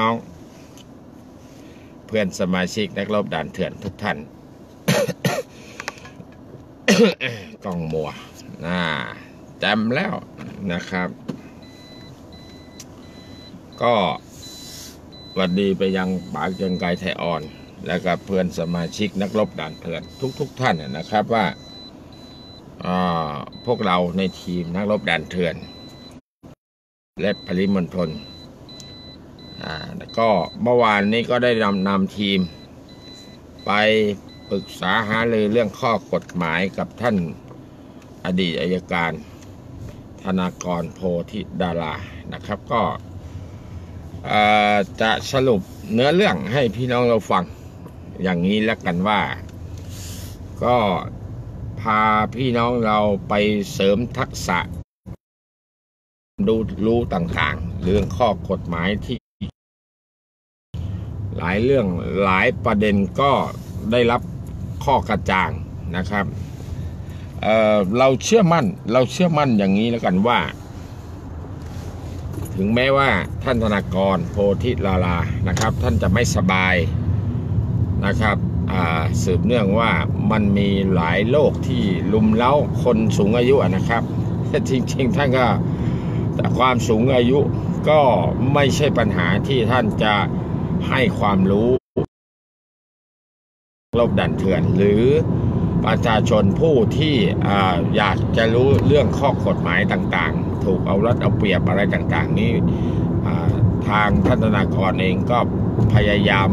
น้อง เพื่อนสมาชิกนักรบด่านเถื่อนทุกท่านกล้องมัวน่าจำแล้วนะครับ ก็วัสดีไปยังปากจังไกรไทยอ่อน และกับเพื่อนสมาชิกนักรบด่านเถื่อนทุกๆทท่านนะครับว่าอ่าพวกเราในทีมนักรบด่านเถื่อน และปริมณฑล อ่าแล้วก็เมื่อวานนี้ก็ได้นำนำทีม ไปปรึกษาหารือเรื่องข้อกฎหมายกับท่านอดีตอายการ ธนากรโพธิดารานะครับก็จะสรุปเนื้อเรื่องให้พี่น้องเราฟังอย่างนี้แล้วกันว่า ก็พาพี่น้องเราไปเสริมทักษะ ดูรู้ต่างๆ เรื่องข้อกฎหมายที่ หลายเรื่องหลายประเด็นก็ได้รับข้อกระจ่างนะครับเเราเชื่อมั่นเราเชื่อมั่นอย่างนี้แล้วกันว่า ถึงแม้ว่าท่านธนากรโพธิลาลานะครับ ท่านจะไม่สบายนะครับสืบเนื่องว่ามันมีหลายโรคที่ลุมเล้าคนสูงอายุนะครับจริงๆท่านก็แต่ความสูงอายุก็ไม่ใช่ปัญหาที่ท่านจะ ให้ความรู้ลบดันเถื่อน หรือประชาชนผู้ที่อยากจะรู้เรื่องข้อกฎหมายต่างๆ ถูกเอารัดเอาเปรียบอะไรต่างๆ นี้ทางพัฒนากรเองก็พยายาม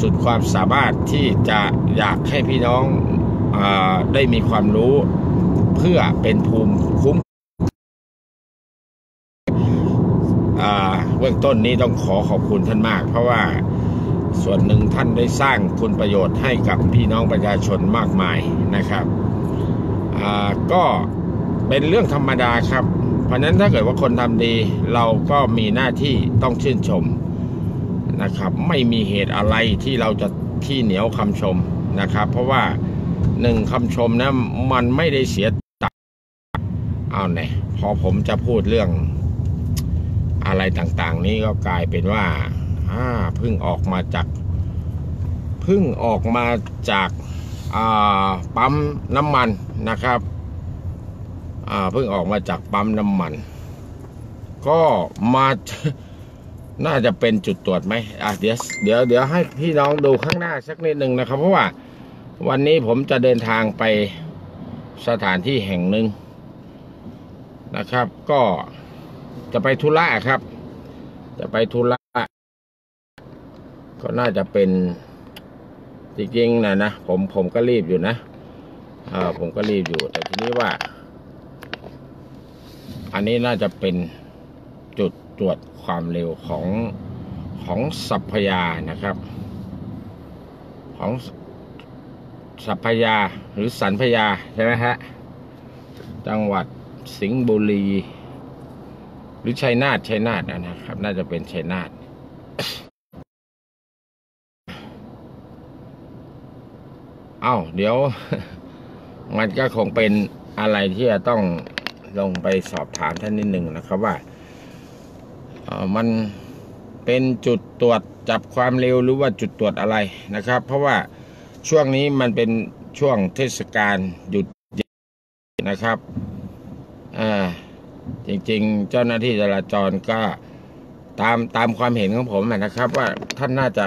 สุดความสามารถที่จะอยากให้พี่น้องอได้มีความรู้เพื่อเป็นภูมิคุ้ม เบื้องต้นนี้ต้องขอขอบคุณท่านมาก เพราะว่าส่วนหนึ่งท่านได้สร้างคุณประโยชน์ให้กับพี่น้องประชาชนมากมายนะครับก็เป็นเรื่องธรรมดาครับ เพราะนั้นถ้าเกิดว่าคนทำดี เราก็มีหน้าที่ต้องชื่นชมนะครับ ไม่มีเหตุอะไรที่เราจะที่เหนียวคำชมนะครับ เพราะว่าหนึ่งคำชมนะมันไม่ได้เสียตังเอาไหนพอผมจะพูดเรื่อง อะไรต่างๆ นี้ก็กลายเป็นว่าเพิ่งออกมาจากเพิ่งออกมาจากปั๊มน้ำมันนะครับเพิ่งออกมาจากปั๊มน้ำมัน ก็มาน่าจะเป็นจุดตรวจไหมอะเดี๋ยวเดี๋ยวเดี๋ยวให้พี่น้องดูข้างหน้าสักนิดหนึ่งนะครับ เพราะว่าวันนี้ผมจะเดินทางไปสถานที่แห่งหนึ่งนะครับ ก็ จะไปธุระครับ จะไปธุระก็น่าจะเป็นจริงๆนะนะผมผมก็รีบอยู่นะอ่าผมก็รีบอยู่ แต่ทีนี้ว่า อันนี้น่าจะเป็นจุดตรวจความเร็วของของสัพยานะครับ ของสัพยาหรือสันพยาใช่ไหมฮะจังหวัดสิงห์บุรี รือชัยนาทชัยนาทนะครับ น่าจะเป็นชัยนาทเอา้าเดี๋ยว มันก็คงเป็นอะไรที่จะต้องลงไปสอบถามท่านนิดหนึ่งนะครับว่ามันเป็นจุดตรวจจับความเร็วหรือว่าจุดตรวจอะไรนะครับ เพราะว่าช่วงนี้มันเป็นช่วงเทศกาลหยุดนะครับอ่า จริงๆ เจ้าหน้าที่จราจรก็ตามตามความเห็นของผมนะครับ ว่าท่านน่าจะ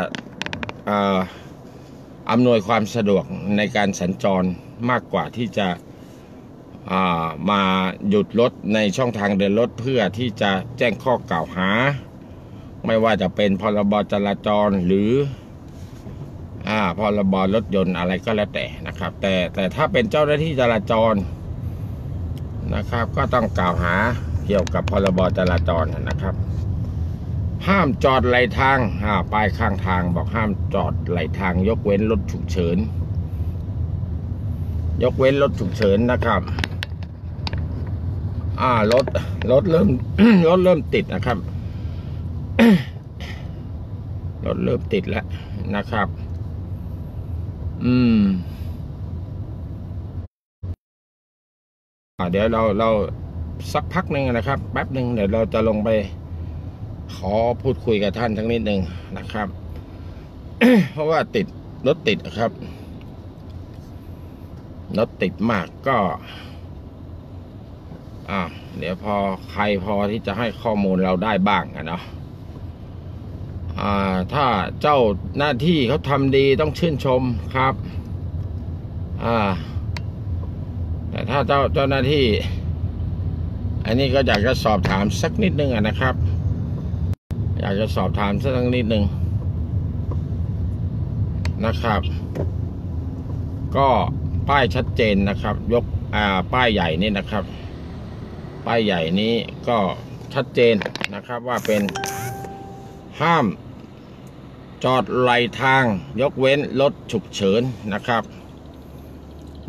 อำนวยความสะดวกในการสัญจรมากกว่าที่จะมาหยุดรถในช่องทางเดินรถเพื่อที่จะแจ้งข้อกล่าวหา ไม่ว่าจะเป็นพรบจราจรหรืออพรบรถยนต์อะไรก็แล้วแต่นะครับ แต่แต่ถ้าเป็นเจ้าหน้าที่จราจร นะครับ ก็ต้องกล่าวหาเกี่ยวกับพรบจราจรนะครับ ห้ามจอดไหลทางป้ายข้างทางบอกห้ามจอดไหลทาง ยกเว้นรถฉุกเฉิน ยกเว้นรถฉุกเฉินนะครับอ่ารถรถเริ่มรถเริ่มติดนะครับรถเริ่มติดแล้วนะครับ อืม เดี๋ยวเราเราสักพักหนึ่งนะครับแป๊บหนึ่งเดี๋ยวเราจะลงไปขอพูดคุยกับท่านทั้งนิดหนึ่งนะครับ เพราะว่าติดรถติดครับรถติดมากก็ อ่าเดี๋ยวพอใครพอที่จะให้ข้อมูลเราได้บ้างอะเนาะอ่า ถ้าเจ้าหน้าที่เขาทำดีต้องชื่นชมครับ อ่า แต่ถ้าเจ้าเจ้าหน้าที่ อันนี้ก็อยากจะสอบถามสักนิดนึงอะนะครับ อยากจะสอบถามสักนิดนึงนะครับ ก็ป้ายชัดเจนนะครับ ยกอ่าป้ายใหญ่นี่นะครับ ป้ายใหญ่นี้ก็ชัดเจนนะครับว่าเป็นห้ามจอดไหลทาง ยกเว้นรถฉุกเฉินนะครับ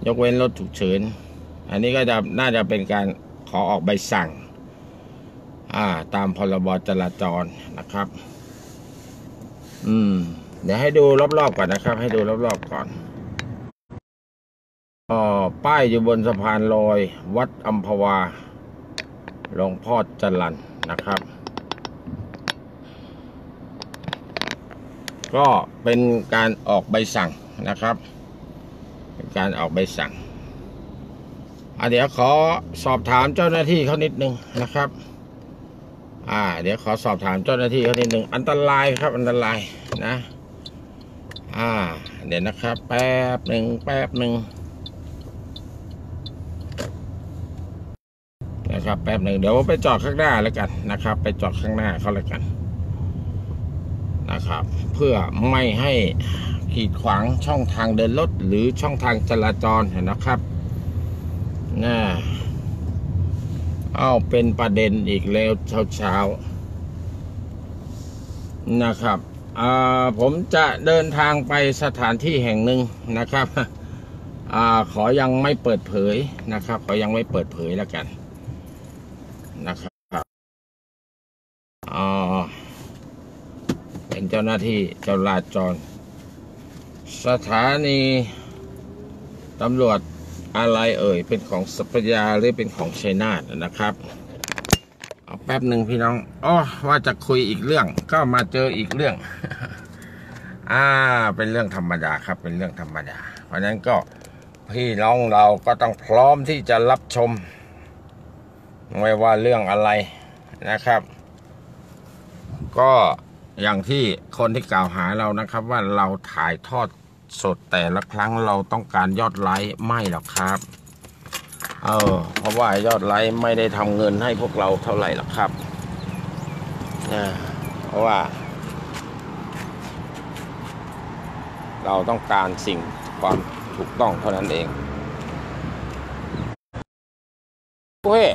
ยกเว้นรถฉุกเฉิน อันนี้ก็จะน่าจะเป็นการขอออกใบสั่ง อ่า ตามพรบจราจรนะครับ อืม เดี๋ยวให้ดูรอบๆก่อนนะครับ ให้ดูรอบๆก่อนอ๋อป้ายอยู่บนสะพานลอย วัดอัมพวาหลวงพ่อจรันนะครับ ก็เป็นการออกใบสั่งนะครับ เป็นการออกใบสั่ง เดี๋ยวขอสอบถามเจ้าหน้าที่เขานิดนึงนะครับ อ่า เดี๋ยวขอสอบถามเจ้าหน้าที่เขานิดนึงอันตรายครับอันตรายนะ อ่า เดี๋ยวนะครับ แป๊บหนึ่งแป๊บหนึ่งนะครับแป๊บหนึ่งเดี๋ยวไปจอดข้างหน้าแล้วกันนะครับ ไปจอดข้างหน้าเขาแล้วกันนะครับ เพื่อไม่ให้ขีดขวางช่องทางเดินรถหรือช่องทางจราจรนะครับ น่าเอาเป็นประเด็นอีกแล้วเช้าๆนะครับอ่าผมจะเดินทางไปสถานที่แห่งหนึ่งนะครับอ่าขอยังไม่เปิดเผยนะครับ ขอยังไม่เปิดเผยแล้วกันนะครับอ่าเป็นเจ้าหน้าที่จราจร สถานีตำรวจ อะไรเอ่ย เป็นของสัพยาหรือเป็นของชัยนาทนะครับ เอาแป๊บหนึ่งพี่น้องอ๋อว่าจะคุยอีกเรื่อง ก็มาเจออีกเรื่อง อ่า เป็นเรื่องธรรมดาครับ เป็นเรื่องธรรมดา เพราะฉะนั้นก็พี่น้องเราก็ต้องพร้อมที่จะรับชม ไม่ว่าเรื่องอะไรนะครับ ก็อย่างที่คนที่กล่าวหาเรานะครับ ว่าเราถ่ายทอด สดแต่ละครั้งเราต้องการยอดไลค์ไม่หรอกครับ เออ เพราะว่ายอดไลค์ไม่ได้ทำเงินให้พวกเราเท่าไหร่หรอกครับนะเพราะว่า เราต้องการสิ่งความถูกต้องเท่านั้นเองเฮ้ย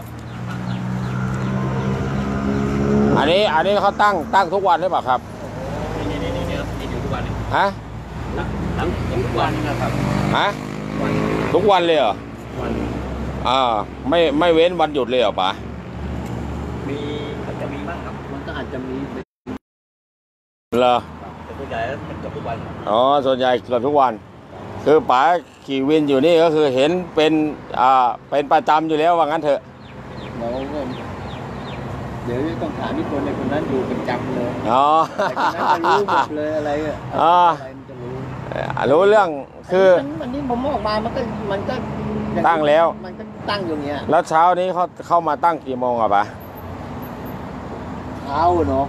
อันนี้อันนี้เขาตั้งตั้งทุกวันหรือเปล่าครับนี่นี่นี่นี่นี่อยู่ทุกวันเลยฮะ ตั้งทุกวันนะครับฮะวันทุกวันเลยเหรอวันอ่าไม่ไม่เว้นวันหยุดเลยเหรอป๋ามีอาจจะมีบ้างครับมันก็อาจจะมีเหรอแต่ส่วนใหญ่แล้วมันเกือบทุกวันอ๋อส่วนใหญ่เกือบทุกวัน คือป๋าขี่วินอยู่นี่ก็คือเห็นเป็นอ่าเป็นประจำอยู่แล้วว่างั้นเถอะเราก็เดี๋ยวต้องถามที่คนในคนนั้นอยู่เป็นจำเลย อ๋อแต่คนนั้นจะรู้หมดเลยอะไรอะ อ่าอะไรมันจะรู้รู้เรื่องคือมันมันนี่ผมออกมา มันก็มันก็ตั้งแล้ว มันก็ตั้งอยู่เงี้ยแล้วเช้านี้เขาเข้ามาตั้งกี่โมงอะป๋าเช้าเนาะ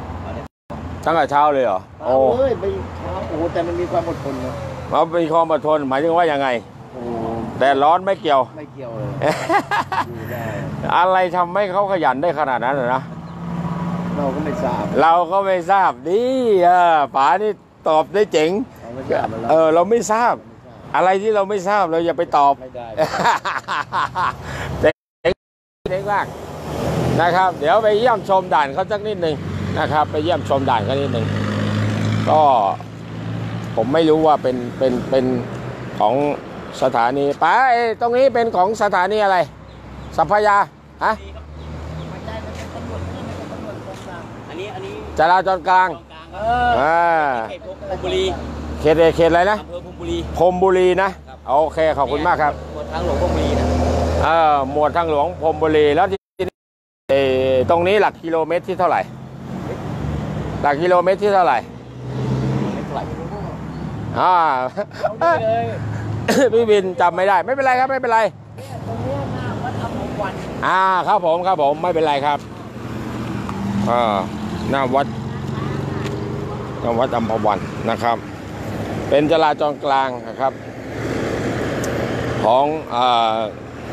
ตั้งแต่เช้าเลยเหรอเช้าโอ้เอ้ยไปเช้าโอ้โหแต่มันมีความอดทนเนาะเราเป็นความอดทนหมายถึงว่ายังไง โอ้โหแดดร้อนไม่เกี่ยว ไม่เกี่ยวเลยอยู่ได้อะไรทำให้เขาขยันได้ขนาดนั้นอะนะ เราก็ไม่ทราบเราก็ไม่ทราบดิเออป๋านี่ตอบได้เจ๋ง เราไม่ทราบมันเออเราไม่ทราบ อะไรที่เราไม่ทราบเราอย่าไปตอบไม่ได้เจ๋งเจ๋งมากนะครับ เดี๋ยวไปเยี่ยมชมด่านเขาสักนิดหนึ่งนะครับ ไปเยี่ยมชมด่านเขานิดหนึ่งก็ผมไม่รู้ว่าเป็นเป็นเป็นของสถานีป้าไอ้ตรงนี้เป็นของสถานีอะไร สัพพยาฮะไม่ได้มันเป็นตำรวจนี่มันเป็นตำรวจกองกลางอันนี้อันนี้จราจรกลางกองกลางเอออ่าเขตพรมบุรี เขตเขตอะไรนะอำเภอพรมบุรี พรมบุรีนะโอเคขอบคุณมากครับหมวดทางหลวงพรมบุรีนะเออหมวดทางหลวงพรมบุรีแล้วที่เอ่อตรงนี้หลักกิโลเมตรที่เท่าไหร่ตหลักกิโลเมตรที่เท่าไหร่ไม่เท่าไหร่อ่าเอานี่เลยพี่บินจำไม่ได้ไม่เป็นไรครับไม่เป็นไรตรงเนี้ยหน้าวัดอภวันอ่าครับผมครับผมไม่เป็นไรครับอ่าหน้าวัดหน้าวัดอัมพวันนะครับ เป็นจราจรกลางนะครับ ของอ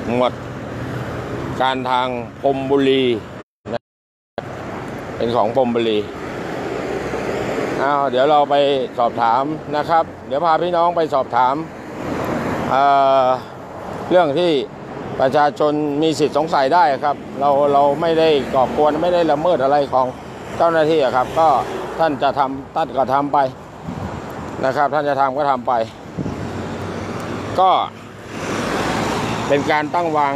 หมวดการทางพรมบุรีนะเป็นของพรมบุรีอ้าเดี๋ยวเราไปสอบถามนะครับ เดี๋ยวพาพี่น้องไปสอบถามเอ่อเรื่องที่ประชาชนมีสิทธิ์สงสัยได้ครับ เราเราไม่ได้ก่อกวนไม่ได้ละเมิดอะไรของเจ้าหน้าที่ครับ ก็ท่านจะทำท่านก็ทำไป นะครับ ท่านจะทำก็ทำไป ก็เป็นการตั้งวาง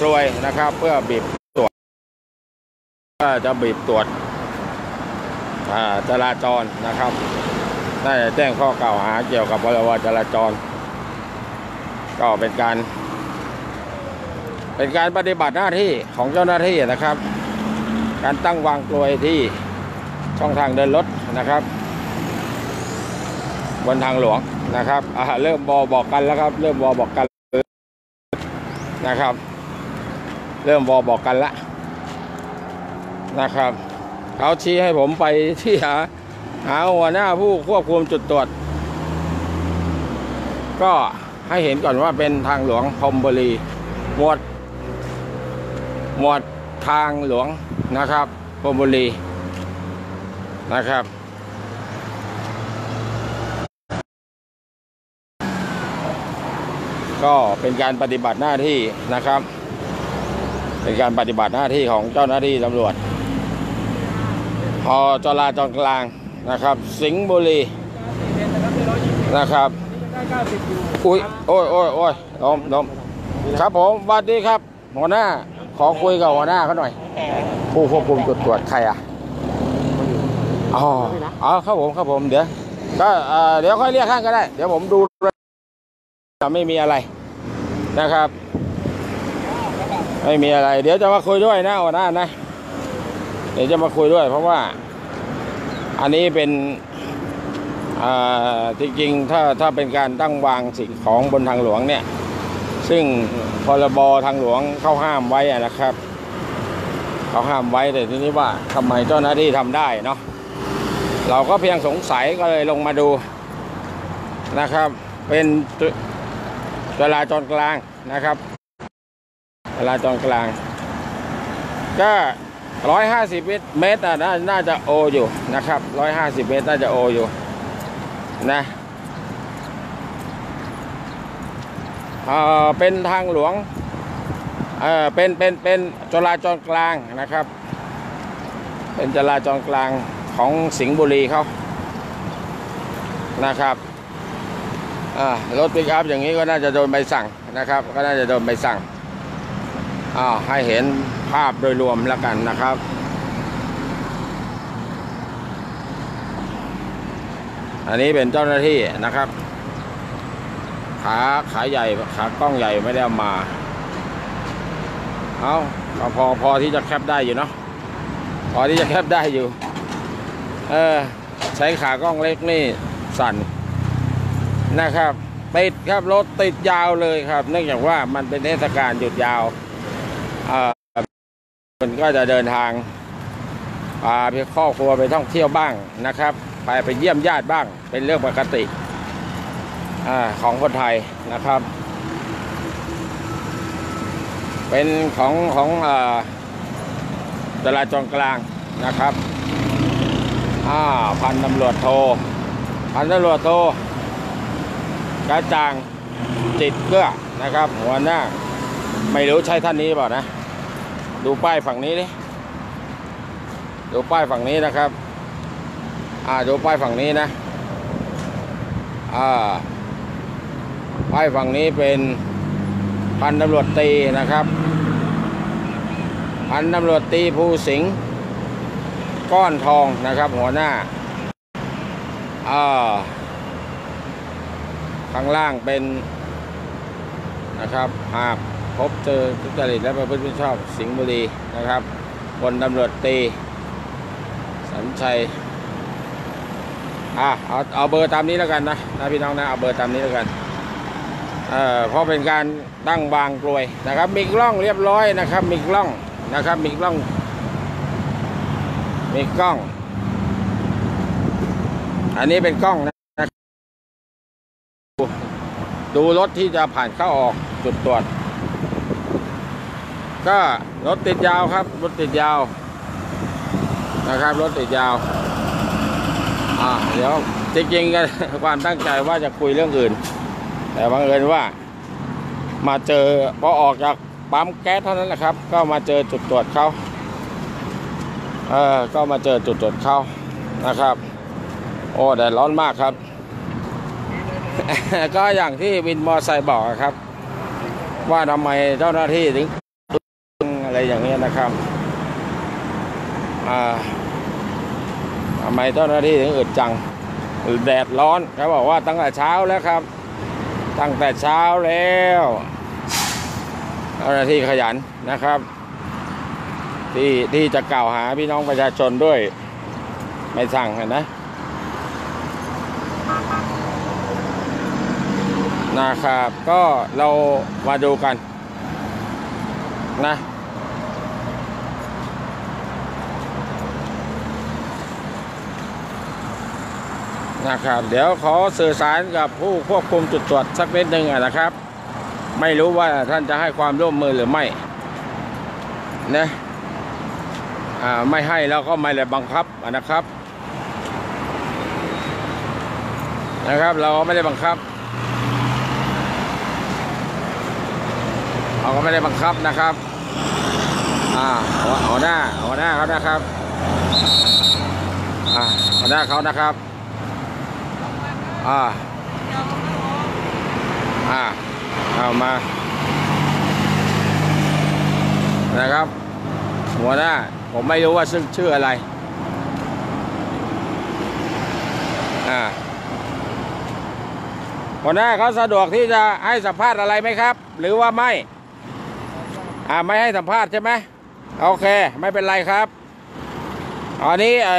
กลวยนะครับ เพื่อบีบตรวจก็จะบีบตรวจจราจรนะครับน่าจะแจ้งข้อกล่าวหาเกี่ยวกับพรบจราจร ก็เป็นการ เป็นการปฏิบัติหน้าที่ของเจ้าหน้าที่นะครับ การตั้งวางกลวยที่ช่องทางเดินรถนะครับ บนทางหลวงนะครับเริ่มบอบอกกันแล้วครับ เริ่มบอบอกกันนะครับ เริ่มบอบอกกันแล้วนะครับเขาชี้ให้ผมไปที่หาหาหัวหน้าผู้ควบคุมจุดตรวจ ก็ให้เห็นก่อนว่าเป็นทางหลวงพรมบุรีหมวดหมวดทางหลวงนะครับพรมบุรีนะครับ ก็เป็นการปฏิบัติหน้าที่นะครับ เป็นการปฏิบัติหน้าที่ของเจ้าหน้าที่ตำรวจพอจราจรกลางนะครับ สิงห์บุรีนะครับอุ้ยโอ้ยโอ้ยโอ้ยล้มล้มครับผมสวัสดีครับ หัวหน้าขอคุยกับหัวหน้าเขาหน่อย ผู้ควบคุมจุดตรวจใครอะอ๋ออ๋อครับผมครับผมเดี๋ยวก็เอ่อเดี๋ยวค่อยเรียกข้างก็ได้ เดี๋ยวผมดู ไม่มีอะไรนะครับ ไม่มีอะไร เดี๋ยวจะมาคุยด้วยนะหัวหน้านะ เดี๋ยวจะมาคุยด้วย เพราะว่า อันนี้เป็นอ่าจริงๆถ้าถ้าเป็นการตั้งวางสิ่งของบนทางหลวงเนี่ย ซึ่งพรบทางหลวงเขาห้ามไว้นะครับเขาห้ามไว้แต่ทีนี้ว่าทำไมเจ้าหน้าที่ทำได้เนาะเราก็เพียงสงสัยก็เลยลงมาดูนะครับ เป็น จราจรกลางนะครับจราจรกลาง ก็ร้อยห้าสิบเมตรน่าน่าจะโออยู่นะครับร้อยห้าสิบเมตรน่าจะโออยู่นะเออเป็นทางหลวงเออเป็นเป็นเป็นจราจรกลางนะครับ เป็นจราจรกลางของสิงห์บุรีเขานะครับ รถปิกอัพอย่างนี้ก็น่าจะโดนใบสั่งนะครับ ก็น่าจะโดนใบสั่งให้เห็นภาพโดยรวมแล้วกันนะครับอันนี้เป็นเจ้าหน้าที่นะครับ ขาขาใหญ่ขากล้องใหญ่ไม่ได้อามา เอาพอพอที่จะแคปได้อยู่เนาะพอที่จะแคปได้อยู่ เออใช้ขากล้องเล็กนี่สั่น นะครับติดครับรถติดยาวเลยครับ เนื่องจากว่ามันเป็นเทศกาลหยุดยาวมันก็จะเดินทางพาเพื่อครอบครัวไปท่องเที่ยวบ้างนะครับ ไปไปเยี่ยมญาติบ้างเป็นเรื่องปกติอของคนไทยนะครับ เป็นของของอาจราจรกลางนะครับพันตำรวจโทพันตำรวจโท กระจ่างจิตเกลือนะครับ หัวหน้า ไม่รู้ใช่ท่านนี้เปล่านะ ดูป้ายฝั่งนี้ดิดูป้ายฝั่งนี้นะครับ อ่าดูป้ายฝั่งนี้นะ อ่า ป้ายฝั่งนี้เป็นพันตำรวจตีนะครับ พันตำรวจตีภูสิงห์ก้อนทองนะครับ หัวหน้าอ่า ข้างล่างเป็นนะครับหากพบเจอทุจริตและประพฤติมิชอบสิงห์บุรีนะครับบนตำรวจตีสัญชัยอะเอาเอาเบอร์ตามนี้แล้วกันนะนะพี่น้องนะเอาเบอร์ตามนี้แล้วกันเอ่อเพราะเป็นการตั้งวางกลวยนะครับ มีกล้องเรียบร้อยนะครับ มีกล้องนะครับ มีกล้อง มีกล้อง อันนี้เป็นกล้องนะ ดูรถที่จะผ่านเข้าออกจุดตรวจ ก็รถติดยาวครับ รถติดยาว นะครับ รถติดยาว อ่าเดี๋ยวจริงๆกันความตั้งใจว่าจะคุยเรื่องอื่น แต่บังเอิญว่า มาเจอพอออกจากปั๊มแก๊สเท่านั้นแหละครับ ก็มาเจอจุดตรวจเขาเออก็มาเจอจุดตรวจเขานะครับ โอ้แดดร้อนมากครับ ก็อย่างที่วินมอไซค์บอกครับ ว่าทำไมเจ้าหน้าที่ถึงอะไรอย่างเงี้ยนะครับทำไมเจ้าหน้าที่ถึงอึดจังแดดร้อนเขาบอกว่าตั้งแต่เช้าแล้วครับ ตั้งแต่เช้าแล้วเจ้าหน้าที่ขยันนะครับ ที่ที่จะกล่าวหาพี่น้องประชาชนด้วย ไม่สั่งเห็นนะ นะครับ ก็เรามาดูกันนะนะครับ เดี๋ยวขอสื่อสารกับผู้ควบคุมจุดตรวจสักนิดหนึ่งะนะครับ ไม่รู้ว่าท่านจะให้ความร่วมมือหรือไม่นะไม่ให้แล้วก็ไม่ได้บังคับะนะครับ นะครับ เราไม่ได้บังคับ เราก็ไม่ได้บังคับนะครับ อ่าหัวหน้าหัวหน้าเขานะครับ อ่าหัวหน้าเขานะครับ อ่า อ่า เอามา นะครับ หัวหน้า ผมไม่รู้ว่าชื่อชื่ออะไร อ่าหัวหน้าเขาสะดวกที่จะให้สัมภาษณ์อะไรไหมครับ หรือว่าไม่ อ่าไม่ให้สัมภาษณ์ใช่ไหมโอเค ไม่เป็นไรครับ อันนี้ไอ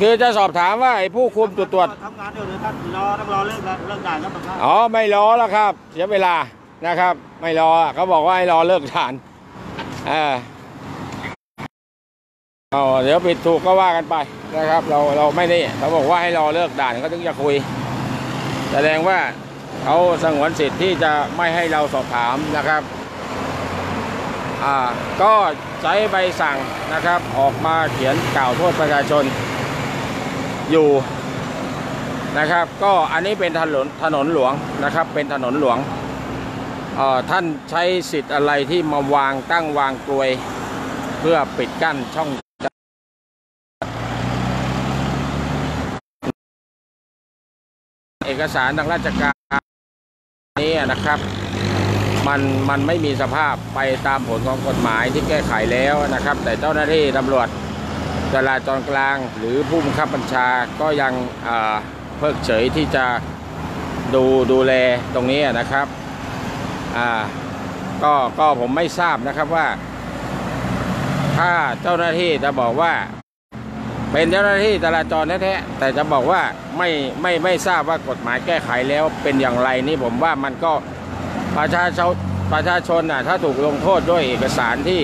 คือจะสอบถามว่าไอ้ผู้คุมจุดตรวจทำงานอยู่หรือท่านรอต้องรอเลิกแล้วเลิกด่านแล้วครับอ๋อไม่รอแล้วครับเสียเวลานะครับ ไม่รอเขาบอกว่าให้รอเลิกฐานอ่าเอาเดี๋ยวผิดถูกก็ว่ากันไปนะครับ เราเราไม่ได้เขาบอกว่าให้รอเลิกด่านเขาถึงจะคุย แสดงว่าเขาสงวนสิทธิ์ที่จะไม่ให้เราสอบถามนะครับ อ่าก็ใช้ใบสั่งนะครับออกมาเขียนกล่าวโทษประชาชนอยู่นะครับ ก็อันนี้เป็นถนนถนนหลวงนะครับ เป็นถนนหลวงท่านใช้สิทธิ์อะไรที่มาวางตั้งวางกลวย เพื่อปิดกั้นช่องเอกสารทางราชการนี้นะครับ มันมันไม่มีสภาพไปตามผลของกฎหมายที่แก้ไขแล้วนะครับ แต่เจ้าหน้าที่ตำรวจจราจรกลาง หรือผู้บังคับบัญชาก็ยังเพิกเฉยที่จะดูดูแลตรงนี้นะครับก็ก็ผมไม่ทราบนะครับว่า ถ้าเจ้าหน้าที่จะบอกว่า เป็นเจ้าหน้าที่จราจรแท้ๆแต่จะบอกว่าไม่ไม่ไม่ทราบว่ากฎหมายแก้ไขแล้วเป็นอย่างไรนี่ผมว่ามันก็ ประชาชนประชาชนน่ะถ้าถูกลงโทษด้วยเอกสารที่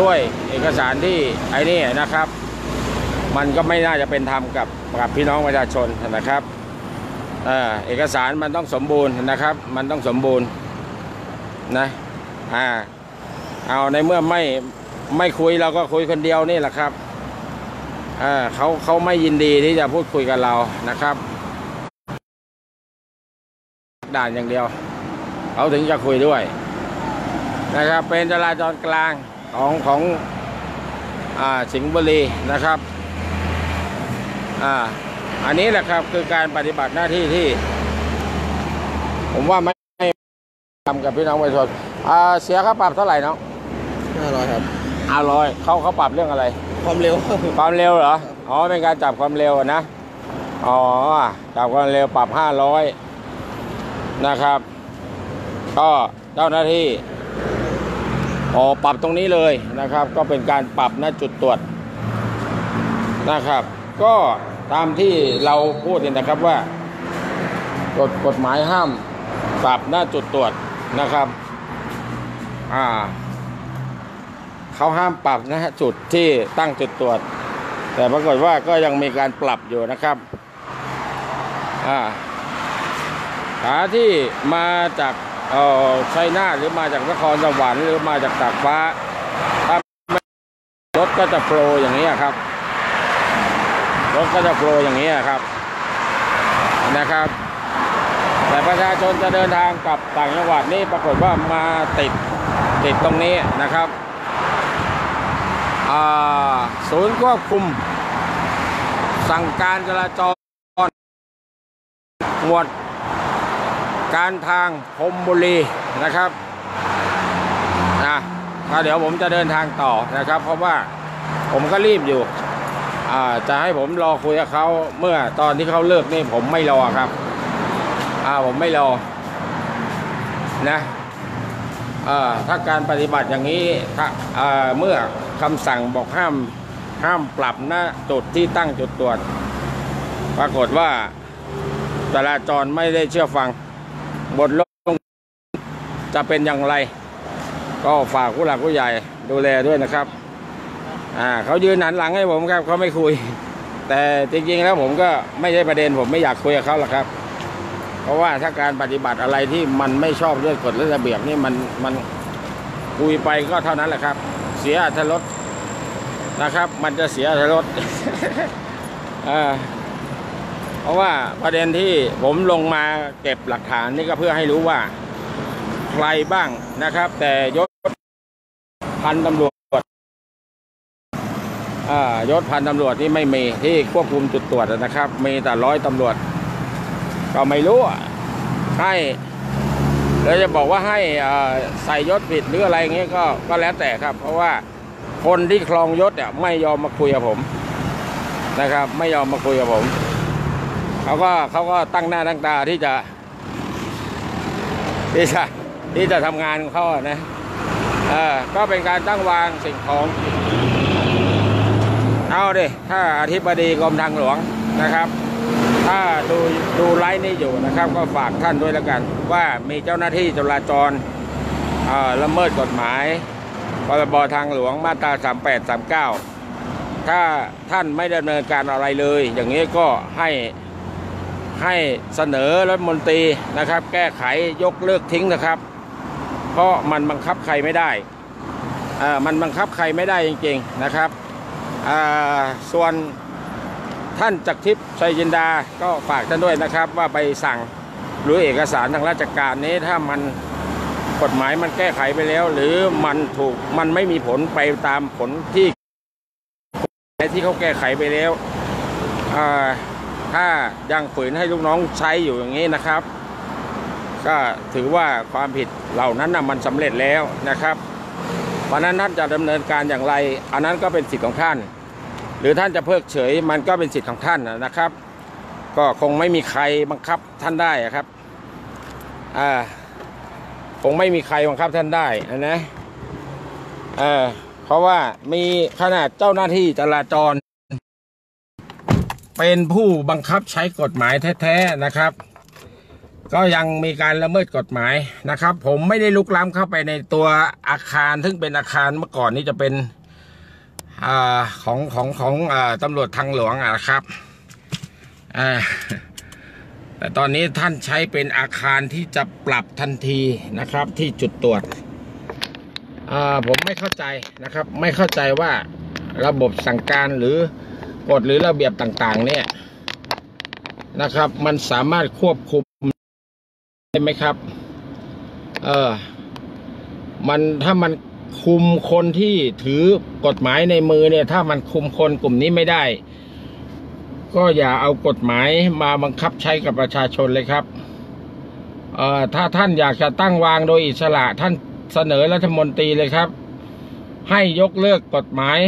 ด้วยเอกสารที่ไอ้นี่นะครับ มันก็ไม่น่าจะเป็นธรรมกับกับพี่น้องประชาชนนะครับเอเอกสารมันต้องสมบูรณ์นะครับ มันต้องสมบูรณ์นะอ่าเอาในเมื่อไม่ไม่คุยเราก็คุยคนเดียวนี่แหละครับเเขาเขาไม่ยินดีที่จะพูดคุยกับเรานะครับ ด่านอย่างเดียว เขาถึงจะคุยด้วย นะครับ เป็นจราจรกลางของของอ่าสิงห์บุรีนะครับอ่าอันนี้แหละครับคือการปฏิบัติหน้าที่ที่ ผมว่าไม่ทำกับพี่น้องประชาชนอ่าเสียค่าปรับเท่าไหร่น้องห้าร้อยครับห้าร้อยเขาเขาปรับเรื่องอะไร ความเร็วครับความเร็วเหรอ อ๋อเป็นการจับความเร็วอะนะ อ๋อ จับความเร็วปรับห้าร้อย นะครับ ก็เจ้าหน้าที่อ๋อปรับตรงนี้เลยนะครับ ก็เป็นการปรับณจุดตรวจนะครับ ก็ตามที่เราพูดเนี่ยนะครับว่ากฎกฎหมายห้ามปรับหน้าจุดตรวจนะครับอ่าเขาห้ามปรับนะฮะจุดที่ตั้งจุดตรวจ แต่ปรากฏว่าก็ยังมีการปรับอยู่นะครับอ่า ขาที่มาจากเอ่อชัยนาทหรือมาจากนครสวรรค์หรือมาจากตากฟ้าถ้ารถก็จะโปรอย่างนี้ครับ รถก็จะโปรอย่างนี้ครับนะครับ แต่ประชาชนจะเดินทางกลับต่างจังหวัดนี่ปรากฏว่ามาติดติดตรงนี้นะครับศูนย์ควบคุม สั่งการจราจรหมวด การทางพรมบุรีนะครับนะก็เดี๋ยวผมจะเดินทางต่อนะครับ เพราะว่าผมก็รีบอยู่จะให้ผมรอคุยกับเขาเมื่อตอนที่เขาเลิกนี่ผมไม่รอครับผมไม่รอนะอถ้าการปฏิบัติอย่างนี้เอ่อเมื่อคำสั่งบอกห้ามห้ามปรับหน้าจุดที่ตั้งจุดตรวจ ปรากฏว่าจราจรไม่ได้เชื่อฟัง บทลงจะเป็นอย่างไร ก็ฝากผู้หลักผู้ใหญ่ดูแลด้วยนะครับอ่าเขายืนหันหลังให้ผมครับเขาไม่คุย แต่จริงๆแล้วผมก็ไม่ใช่ประเด็นผมไม่อยากคุยกับเขาหรอกครับ เพราะว่าถ้าการปฏิบัติอะไรที่มันไม่ชอบด้วยกฎและระเบียบนี่มันมันคุยไปก็เท่านั้นแหละครับ เสียอรรถรสนะครับ มันจะเสียอรรถรสอ่า เพราะว่าประเด็นที่ผมลงมาเก็บหลักฐานนี่ก็เพื่อให้รู้ว่า ใครบ้างนะครับ แต่ยศพันตำรวจอ่ายศพันตำรวจที่ไม่มีที่ควบคุมจุดตรวจนะครับ มีแต่ร้อยตำรวจ ก็ไม่รู้ให้แล้วจะบอกว่าให้ใส่ยศผิดหรืออะไรเงี้ยก็ก็แล้วแต่ครับ เพราะว่าคนที่คลองยศเนี่ยไม่ยอมมาคุยกับผมนะครับ ไม่ยอมมาคุยกับผม เขาก็เขาก็ตั้งหน้าตั้งตาที่จะ ที่จะที่จะทำงานของเขาอะนะเออก็เป็นการตั้งวางสิ่งของเอาดิถ้าอธิบดีกรมทางหลวงนะครับ ถ้าดูดูไลฟ์นี้อยู่นะครับ ก็ฝากท่านด้วยแล้วกัน ว่ามีเจ้าหน้าที่จราจรละเมิดกฎหมายพรบทางหลวงมาตรา 38 39 ถ้าท่านไม่ดำเนินการอะไรเลย อย่างนี้ก็ให้ ให้เสนอรัฐมนตรีนะครับ แก้ไขยกเลิกทิ้งนะครับ เพราะมันบังคับใครไม่ได้อ่ามันบังคับใครไม่ได้จริงๆนะครับอ่าส่วนท่านจักรทิพย์ชัยจินดาก็ฝากท่านด้วยนะครับ ว่าไปสั่งหรือเอกสารทางราชการนี้ถ้ามันกฎหมายมันแก้ไขไปแล้ว หรือมันถูกมันไม่มีผลไปตามผลที่ที่เขาแก้ไขไปแล้วอ่า ถ้ายังฝืนให้ลูกน้องใช้อยู่อย่างนี้นะครับ ก็ถือว่าความผิดเหล่านั้นนะมันสำเร็จแล้วนะครับเพราะนั้นท่านจะดำเนินการอย่างไร อันนั้นก็เป็นสิทธิ์ของท่าน หรือท่านจะเพิกเฉยมันก็เป็นสิทธิ์ของท่านนะครับ ก็คงไม่มีใครบังคับท่านได้ครับอ่าคงไม่มีใครบังคับท่านได้นะเออเพราะว่ามีขนาดเจ้าหน้าที่จราจร เป็นผู้บังคับใช้กฎหมายแท้ๆนะครับ ก็ยังมีการละเมิดกฎหมายนะครับ ผมไม่ได้ลุกล้ำเข้าไปในตัวอาคาร ซึ่งเป็นอาคารเมื่อก่อนนี้จะเป็นอของของของอตำรวจทางหลวงนะครับแต่ตอนนี้ท่านใช้เป็นอาคารที่จะปรับทันทีนะครับ ที่จุดตรวจผมไม่เข้าใจนะครับ ไม่เข้าใจว่าระบบสั่งการหรือ กฎหรือระเบียบต่างๆ เนี่ยนะครับ มันสามารถควบคุมได้ไหมครับ เออ มันถ้ามันคุมคนที่ถือกฎหมายในมือเนี่ย ถ้ามันคุมคนกลุ่มนี้ไม่ได้ ก็อย่าเอากฎหมายมาบังคับใช้กับประชาชนเลยครับเอ่อถ้าท่านอยากจะตั้งวางโดยอิสระท่านเสนอรัฐมนตรีเลยครับ ให้ยกเลิกกฎหมาย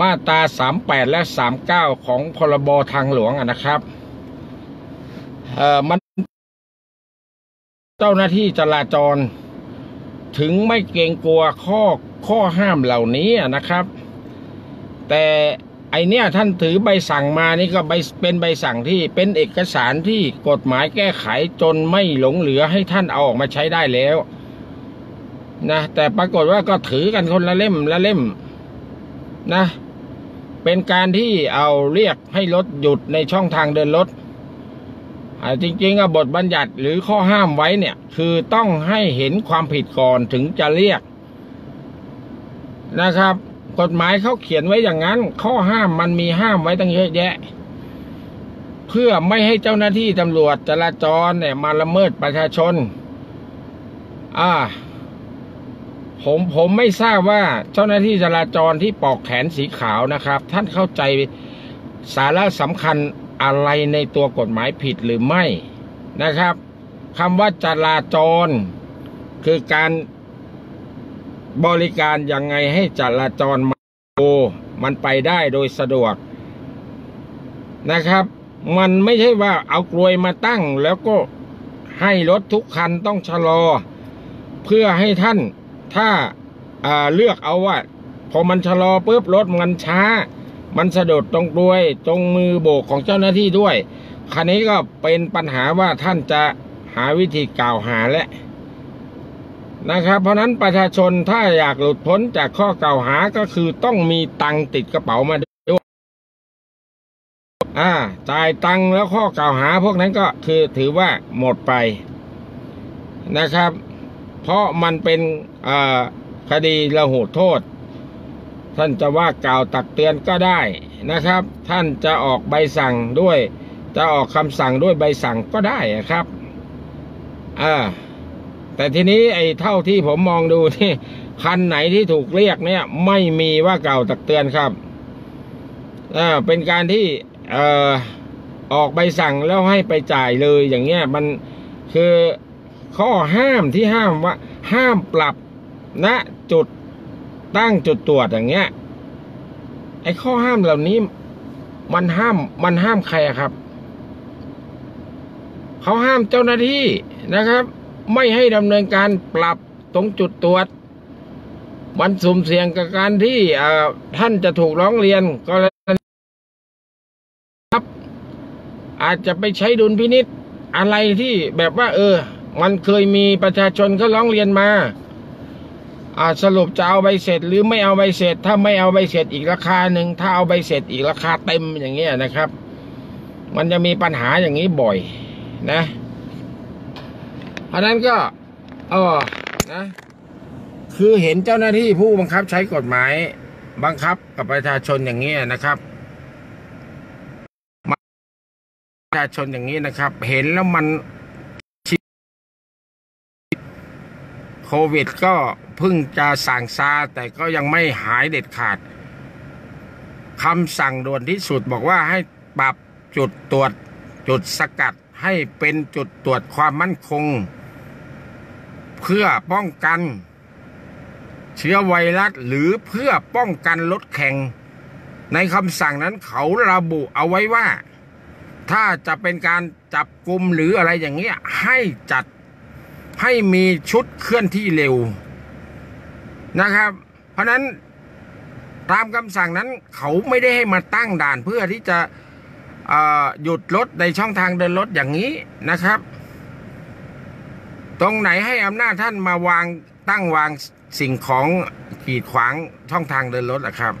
มาตรา 38 และ 39 ของพรบทางหลวงนะครับ เอ่อมันเจ้าหน้าที่จราจร ถึงไม่เกรงกลัวข้อข้อห้ามเหล่านี้นะครับ แต่ไอเนี่ยท่านถือใบสั่งมานี่ก็ใบเป็นใบสั่งที่เป็นเอกสารที่กฎหมายแก้ไขจนไม่หลงเหลือให้ท่านเอาออกมาใช้ได้แล้วนะแต่ปรากฏว่าก็ถือกันคนละเล่มละเล่ม นะ เป็นการที่เอาเรียกให้รถหยุดในช่องทางเดินรถอ่าจริงๆอะบทบัญญัติหรือข้อห้ามไว้เนี่ย คือต้องให้เห็นความผิดก่อนถึงจะเรียกนะครับ กฎหมายเขาเขียนไว้อย่างนั้น ข้อห้ามมันมีห้ามไว้ตั้งเยอะแยะ เพื่อไม่ให้เจ้าหน้าที่ตำรวจจราจรเนี่ยมาละเมิดประชาชน อ่า ผมผมไม่ทราบว่าเจ้าหน้าที่จราจรที่ปอกแขนสีขาวนะครับ ท่านเข้าใจสาระสำคัญอะไรในตัวกฎหมายผิดหรือไม่นะครับคำว่าจราจร คือการบริการยังไงให้จราจรมาโอมันไปได้โดยสะดวกนะครับ มันไม่ใช่ว่าเอากลวยมาตั้ง แล้วก็ให้รถทุกคันต้องชะลอ เพื่อให้ท่าน ถ้าอ่าเลือกเอาว่า พอมันชะลอปุ๊บรถมันช้า มันสะดุดตรงกลวยตรงมือโบกของเจ้าหน้าที่ด้วย คันนี้ก็เป็นปัญหาว่าท่านจะหาวิธีกล่าวหาและนะครับ เพราะนั้นประชาชนถ้าอยากหลุดพ้นจากข้อกล่าวหาก็คือต้องมีตังค์ติดกระเป๋ามาด้วยอ่าจ่ายตังค์แล้วข้อกล่าวหาพวกนั้นก็คือถือว่าหมดไปนะครับ เพราะมันเป็นคดีระหูโทษ ท่านจะว่ากล่าวตักเตือนก็ได้นะครับ ท่านจะออกใบสั่งด้วย จะออกคำสั่งด้วยใบสั่งก็ได้ครับอ่าแต่ทีนี้ไอ้เท่าที่ผมมองดูที่คันไหนที่ถูกเรียกเนี่ย ไม่มีว่าเก่าตักเตือนครับอ่าเป็นการที่เอ่อออกใบสั่งแล้วให้ไปจ่ายเลยอย่างเงี้ยมันคือ ข้อห้ามที่ห้ามว่า ห้ามปรับณจุดตั้งจุดตรวจอย่างเงี้ย ไอ้ข้อห้ามเหล่านี้ มันห้ามมันห้ามใครครับ เขาห้ามเจ้าหน้าที่นะครับ ไม่ให้ดำเนินการปรับตรงจุดตรวจ มันสุ่มเสี่ยงกับการที่เออท่านจะถูกร้องเรียนก็ครับ อาจจะไปใช้ดุลพินิษอะไรที่แบบว่า เออ มันเคยมีประชาชนเขาร้องเรียนมาอาสรุปจะเอาใบเสร็จ หรือไม่เอาใบเสร็จ ถ้าไม่เอาใบเสร็จอีกราคาหนึ่งถ้าเอาใบเสร็จอีกราคาเต็มอย่างเงี้ยนะครับ มันจะมีปัญหาอย่างนี้บ่อย นะเพราะนั้นก็เออนะ คือเห็นเจ้าหน้าที่ผู้บังคับใช้กฎหมาย บังคับกับประชาชนอย่างนี้ยนะครับประชาชนอย่างนี้นะครับ เห็นแล้วมัน ควิดก็เพิ่งจะสั่งซาแต่ก็ยังไม่หายเด็ดขาดคำสั่งด่วนที่สุดบอกว่าให้ปรับจุดตรวจจุดสกัดให้เป็นจุดตรวจความมั่นคง เพื่อป้องกัน เชื้อไวรัสหรือเพื่อป้องกันรถแข่ง ในคำสั่งนั้นเขาระบุเอาไว้ว่า ถ้าจะเป็นการจับกลุ่มหรืออะไรอย่างเงี้ยให้จัด ให้มีชุดเคลื่อนที่เร็วนะครับ เพราะนั้นตามคำสั่งนั้นเขาไม่ได้ให้มาตั้งด่านเพื่อที่จะหยุดรถในช่องทางเดินรถอย่างนี้นะครับ ตรงไหนให้อำนาจท่านมาวางตั้งวางสิ่งของกีดขวางช่องทางเดินรถนะครับ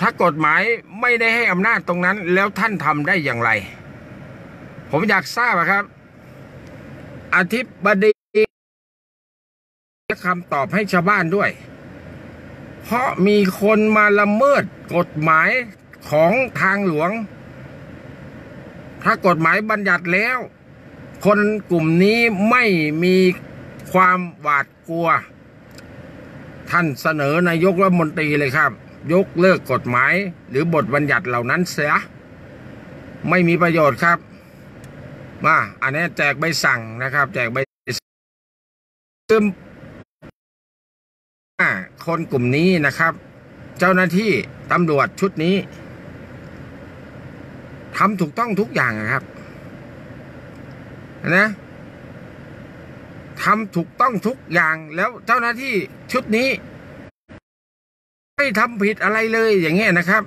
ถ้ากฎหมายไม่ได้ให้อำนาจตรงนั้นแล้วท่านทำได้อย่างไร ผมอยากทราบครับ อธิบดีคำตอบให้ชาวบ้านด้วย เพราะมีคนมาละเมิดกฎหมายของทางหลวง ถ้ากฎหมายบัญญัติแล้ว คนกลุ่มนี้ไม่มีความหวาดกลัว ท่านเสนอนายกรัฐมนตรีเลยครับ ยกเลิกกฎหมายหรือบทบัญญัติเหล่านั้นเสีย ไม่มีประโยชน์ครับ มาอันนี้แจกใบสั่งนะครับ แจกใบซึ่งคนกลุ่มนี้นะครับ เจ้าหน้าที่ตำรวจชุดนี้ทำถูกต้องทุกอย่างนะครับนะทำถูกต้องทุกอย่างแล้วเจ้าหน้าที่ชุดนี้ไม่ทำผิดอะไรเลยอย่างเงี้ยนะครับ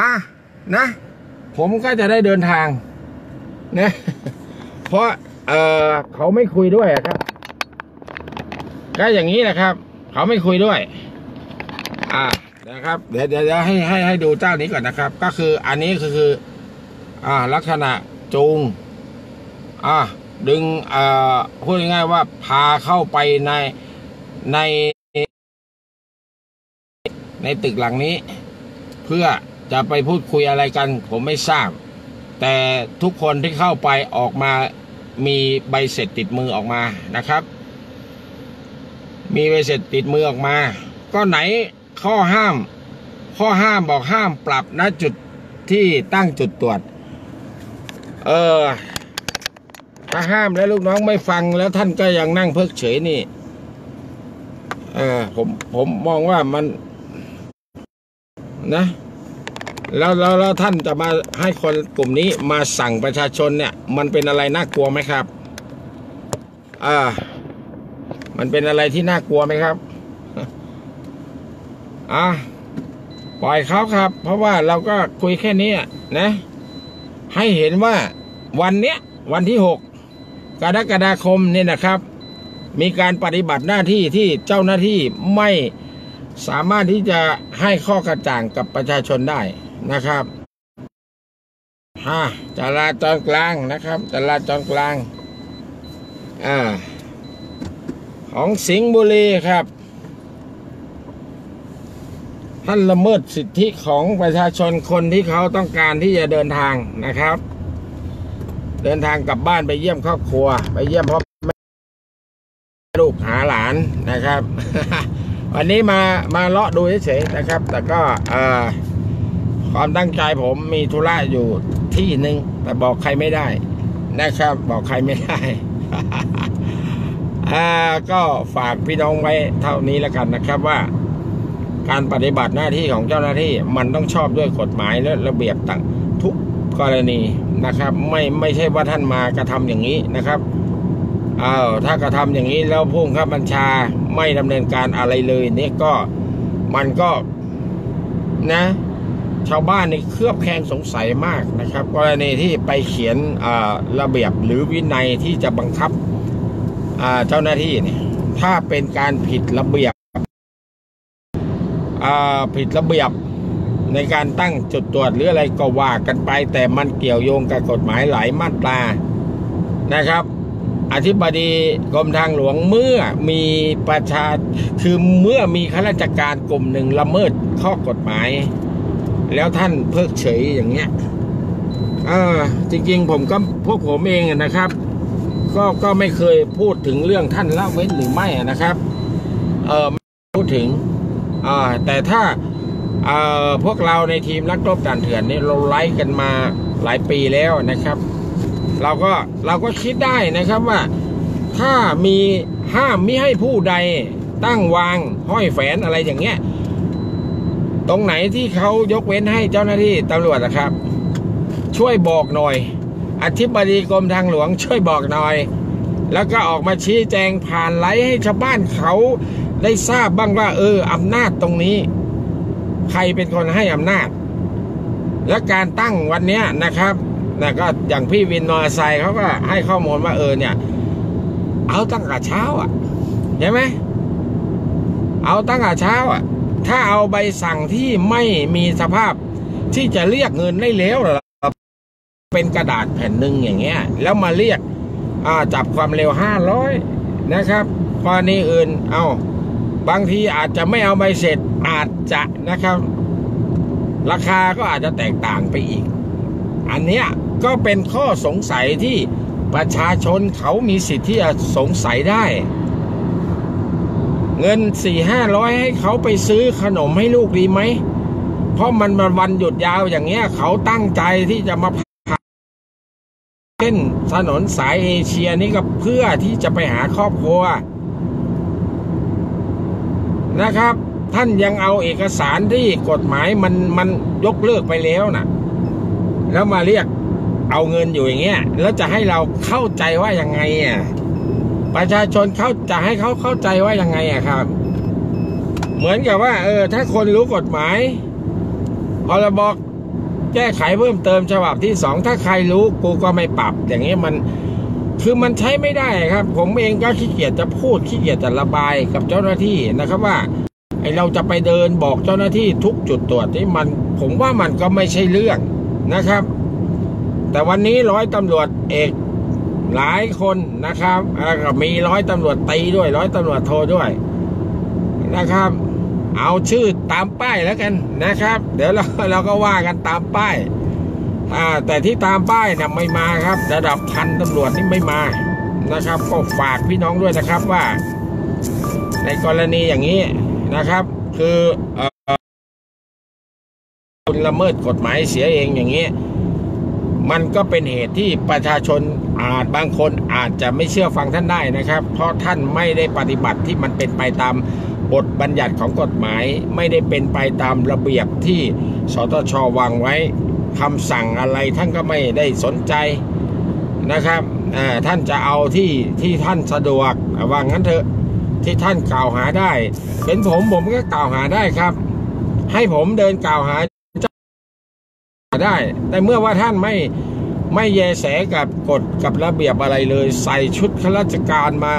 อะนะ ผมก็จะได้เดินทางนะ เพราะเออเขาไม่คุยด้วยครับ ก็อย่างนี้นะครับ เขาไม่คุยด้วย อ่านะครับเดี๋ยวเดี๋ยวเดี๋ยวให้ให้ให้ดูเจ้านี้ก่อนนะครับ ก็คืออันนี้คือคือ อ่า ลักษณะจูง อ่าดึงเอ่อพูดง่ายๆว่าพาเข้าไปในในในตึกหลังนี้ เพื่อ จะไปพูดคุยอะไรกัน ผมไม่ทราบ แต่ทุกคนที่เข้าไปออกมามีใบเสร็จติดมือออกมานะครับ มีใบเสร็จติดมือออกมา ก็ไหนข้อห้าม ข้อห้ามบอกห้ามปรับณจุดที่ตั้งจุดตรวจ เออถ้าห้ามแล้วลูกน้องไม่ฟังแล้วท่านก็ยังนั่งเพิกเฉยนี่ เออผมผมมองว่ามันนะ แล้วแล้วแล้วท่านจะมาให้คนกลุ่มนี้มาสั่งประชาชนเนี่ย มันเป็นอะไรน่ากลัวไหมครับ อ่า มันเป็นอะไรที่น่ากลัวไหมครับอะปล่อยเขาครับ เพราะว่าเราก็คุยแค่นี้นะ ให้เห็นว่าวันเนี้ย วันที่หกกรกฎาคมเนี่ยนะครับ มีการปฏิบัติหน้าที่ที่เจ้าหน้าที่ไม่สามารถที่จะให้ข้อกระจ่างกับประชาชนได้ นะครับฮะจราจรกลางนะครับจราจรกลางอ่าของสิงห์บุรีครับ ท่านละเมิดสิทธิของประชาชนคนที่เขาต้องการที่จะเดินทางนะครับ เดินทางกลับบ้านไปเยี่ยมครอบครัว ไปเยี่ยมพ่อแม่ลูกหาหลานนะครับ วันนี้มามาเลาะดูเฉยๆนะครับ แต่ก็อ่อ ความตั้งใจผมมีธุระอยู่ที่หนึ่งแต่บอกใครไม่ได้ นะครับ บอกใครไม่ได้อ่าก็ฝากพี่น้องไว้เท่านี้แล้วกันนะครับว่า การปฏิบัติหน้าที่ของเจ้าหน้าที่มันต้องชอบด้วยกฎหมายและระเบียบต่างทุกกรณีนะครับ ไม่ไม่ใช่ว่าท่านมากระทำอย่างนี้นะครับอ้าวถ้ากระทำอย่างนี้แล้วผู้บังคับบัญชาไม่ดำเนินการอะไรเลยเนี่ก็มันก็นะ ชาวบ้านในเครือบแคลงสงสัยมากนะครับ กรณีที่ไปเขียนระเบียบหรือวินัยที่จะบังคับเจ้าหน้าที่เนี่ยถ้าเป็นการผิดระเบียบผิดระเบียบในการตั้งจุดตรวจหรืออะไรก็ว่ากันไป แต่มันเกี่ยวโยงกับกฎหมายหลายมาตรานะครับ อธิบดีกรมทางหลวงเมื่อมีประชาคือเมื่อมีข้าราชการกลุ่มหนึ่งละเมิดข้อกฎหมาย แล้วท่านเพิกเฉยอย่างเงี้ยเออจริง ๆ ผมก็พวกผมเองนะครับ ก็ก็ไม่เคยพูดถึงเรื่องท่านละเว้นหรือไม่นะครับเออพูดถึงอ่าแต่ถ้าเอ่อพวกเราในทีมนักรบด่านเถื่อนนี่เราไล่กันมาหลายปีแล้วนะครับ เราก็เราก็คิดได้นะครับว่าถ้ามีห้ามมิให้ผู้ใดตั้งวางห้อยแฝนอะไรอย่างเงี้ย ตรงไหนที่เขายกเว้นให้เจ้าหน้าที่ตำรวจนะครับ ช่วยบอกหน่อย อธิบดีกรมทางหลวงช่วยบอกหน่อย แล้วก็ออกมาชี้แจงผ่านไลฟ์ให้ชาวบ้านเขาได้ทราบบ้างว่า เอออำนาจตรงนี้ ใครเป็นคนให้อำนาจ และการตั้งวันนี้นะครับนะก็อย่างพี่วินมอร์ไซเขาก็ให้ข้อมูลว่าเออเนี่ย เอาตั้งแต่เช้าอะเห็นไหมเอาตั้งแต่เช้าอะ ถ้าเอาใบสั่งที่ไม่มีสภาพที่จะเรียกเงินได้แล้วเหรอเป็นกระดาษแผ่นหนึ่งอย่างเงี้ย แล้วมาเรียกจับความเร็วห้าร้อยนะครับกรณีอื่นเอาบางทีอาจจะไม่เอาใบเสร็จอาจจะนะครับ ราคาก็อาจจะแตกต่างไปอีก อันเนี้ยก็เป็นข้อสงสัยที่ประชาชนเขามีสิทธิ์ที่จะสงสัยได้ เงินสี่ห้าร้อยให้เขาไปซื้อขนมให้ลูกดีไหม เพราะมันมันวันหยุดยาวอย่างเงี้ย เขาตั้งใจที่จะมาเช่นถนนสายเอเชียนี่ก็เพื่อที่จะไปหาครอบครัว นะครับ ท่านยังเอาเอกสารที่กฎหมายมันมันยกเลิกไปแล้วนะ่ะ แล้วมาเรียกเอาเงินอยู่อย่างเงี้ย แล้วจะให้เราเข้าใจว่ายังไงอะ ประชาชนเขาจะให้เขาเข้าใจว่ายังไงอะครับ เหมือนกับว่า เออ ถ้าคนรู้กฎหมายพรบแก้ไขเพิ่มเติมฉบับที่สองถ้าใครรู้กูก็ไม่ปรับ อย่างนี้มันคือมันใช้ไม่ได้ครับ ผมเองก็ขี้เกียจจะพูดขี้เกียจจะระบายกับเจ้าหน้าที่นะครับว่าไอเราจะไปเดินบอกเจ้าหน้าที่ทุกจุดตรวจที่มันผมว่ามันก็ไม่ใช่เรื่องนะครับ แต่วันนี้ร้อยตำรวจเอก หลายคนนะครับแล้วก็มีร้อยตำรวจตีด้วย ร้อยตำรวจโทด้วยนะครับ เอาชื่อตามป้ายแล้วกันนะครับ เดี๋ยวเราเราก็ว่ากันตามป้ายแต่ที่ตามป้ายนี่ยไม่มาครับ ระดับพันตำรวจนี่ไม่มานะครับ ก็ฝากพี่น้องด้วยนะครับว่า ในกรณีอย่างนี้นะครับ คืออคุณละเมิดกฎหมายเสียเองอย่างนี้ มันก็เป็นเหตุที่ประชาชนอาจบางคนอาจจะไม่เชื่อฟังท่านได้นะครับ เพราะท่านไม่ได้ปฏิบัติที่มันเป็นไปตามบทบัญญัติของกฎหมาย ไม่ได้เป็นไปตามระเบียบที่สตชวางไว้คำสั่งอะไรท่านก็ไม่ได้สนใจนะครับอ่าท่านจะเอาที่ที่ท่านสะดวกว่างั้นเถอะที่ท่านกล่าวหาได้ เป็นผมผมก็กล่าวหาได้ครับ ให้ผมเดินกล่าวหา ได้ แต่เมื่อว่าท่านไม่ไม่แยแสกับกฎกับระเบียบอะไรเลย ใส่ชุดข้าราชการมา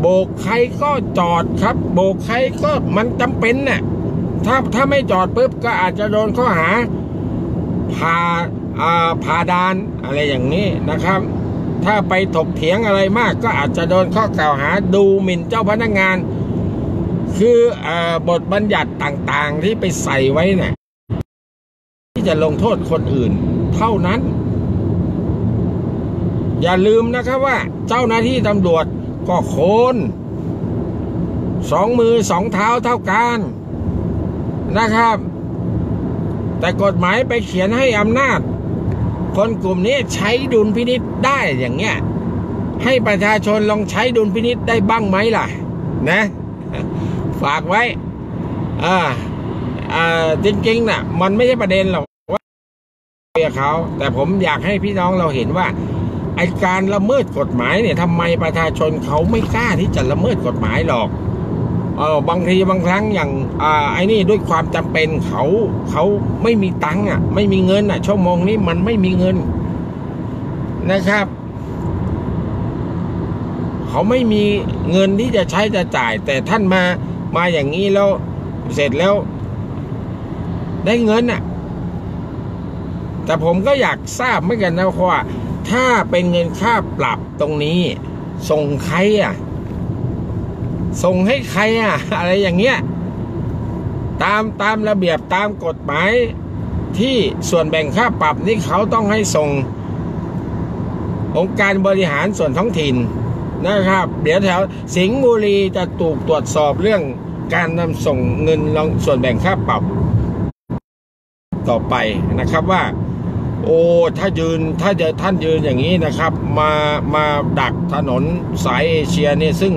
โบกใครก็จอดครับ โบกใครก็มันจำเป็นน่ะถ้าถ้าไม่จอดปุ๊บก็อาจจะโดนข้อหาพาอ่าพาดานอะไรอย่างนี้นะครับ ถ้าไปถกเถียงอะไรมากก็อาจจะโดนข้อกล่าวหาดูหมิ่นเจ้าพนักงาน คืออาบทบัญญัติต่างๆที่ไปใส่ไว้เนี่ย จะลงโทษคนอื่น เท่านั้น อย่าลืมนะครับว่า เจ้าหน้าที่ตำรวจก็โคนสองมือสองเท้าเท่ากันนะครับ แต่กฎหมายไปเขียนให้อำนาจ คนกลุ่มนี้ใช้ดุลพินิษได้อย่างเงี้ย ให้ประชาชนลองใช้ดุลพินิษได้บ้างไหมล่ะ นะ ฝากไว้ อ่า อ่า จริงๆน่ะ มันไม่ใช่ประเด็นหรอก เขาแต่ผมอยากให้พี่น้องเราเห็นว่าไอการละเมิดกฎหมายเนี่ยทำไมประชาชนเขาไม่กล้าที่จะละเมิดกฎหมายหรอกเออบางทีบางครั้งอย่างอ่าไอ้นี่ด้วยความจำเป็นเขาเขาไม่มีตังค์อะ ไม่มีเงินอะชั่วโมงนี้มันไม่มีเงินนะครับ เขาไม่มีเงินที่จะใช้จะจ่าย แต่ท่านมามาอย่างนี้แล้วเสร็จแล้ว ได้เงินน่ะ แต่ผมก็อยากทราบเหมือนกันนะว่าถ้าเป็นเงินค่าปรับตรงนี้ ส่งใครอะ ส่งให้ใครอะ อะไรอย่างเงี้ย ตามตามระเบียบตามกฎหมายที่ส่วนแบ่งค่าปรับนี่เขาต้องให้ส่ง องค์การบริหารส่วนท้องถิ่นนะครับ เดี๋ยวแถวสิงห์บุรีจะถูกตรวจสอบเรื่องการนำส่งเงินลงส่วนแบ่งค่าปรับต่อไปนะครับว่า โอ้ถ้ายืนถ้าจะท่านยืนอย่างนี้นะครับ มามาดักถนนสายเอเชียเนี่ยซึ่ง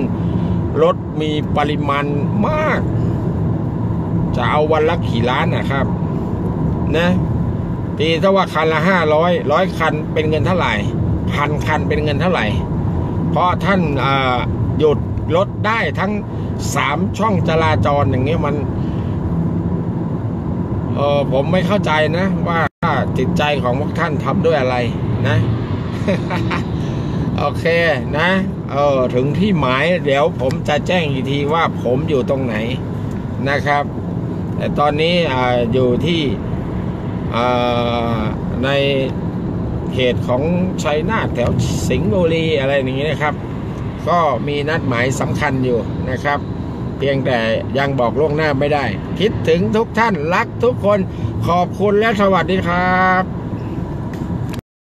รถมีปริมาณมาก จะเอาวันละกี่ล้านนะครับ นะตีถ้าว่าคันละห้าร้อยร้อยคันเป็นเงินเท่าไหร่พันคันเป็นเงินเท่าไหร่ เพราะท่านาหยุดรถได้ทั้งสามช่องจราจรอย่างเงี้ยมัน เออผมไม่เข้าใจนะว่า จิตใจของพวกท่านทำด้วยอะไรนะ โอเคนะเออถึงที่หมายเดี๋ยวผมจะแจ้งอีกทีว่าผมอยู่ตรงไหนนะครับ แต่ตอนนี้ออยู่ที่ในเขตของชัยนาทแถวสิงห์บุรีอะไรอย่างนี้นะครับ ก็มีนัดหมายสำคัญอยู่นะครับ พียงแต่ยังบอกล่วงหน้าไม่ได้ คิดถึงทุกท่านรักทุกคนขอบคุณและสวัสดีครับ